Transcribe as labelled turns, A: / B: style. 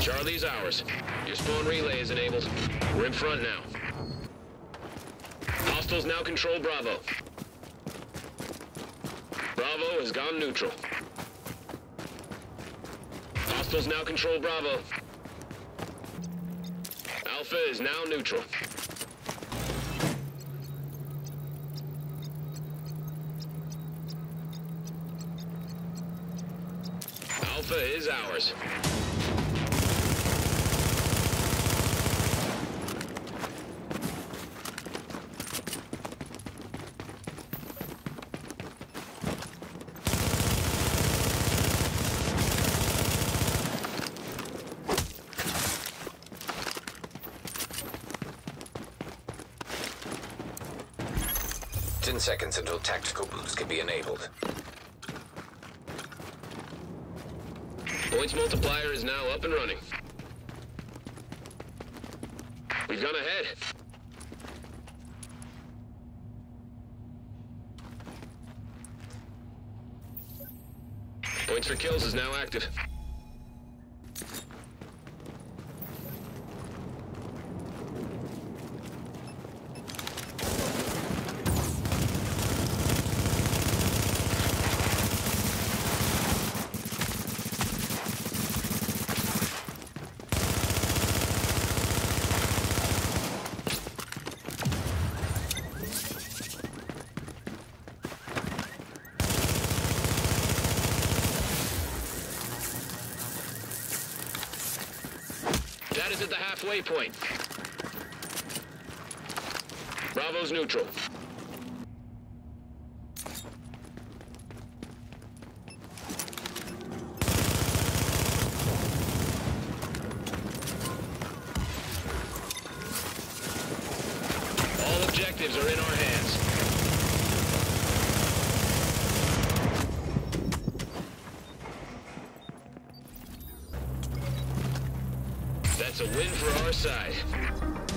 A: Charlie's ours. Your spawn relay is enabled. We're in front now. Hostiles now control Bravo. Bravo has gone neutral. Hostiles now control Bravo. Alpha is now neutral. Alpha is ours.
B: Ten seconds until tactical boost can be enabled.
A: Points multiplier is now up and running. We've gone ahead. Points for kills is now active. Is at the halfway point. Bravo's neutral. All objectives are in our hands. That's a win for our side.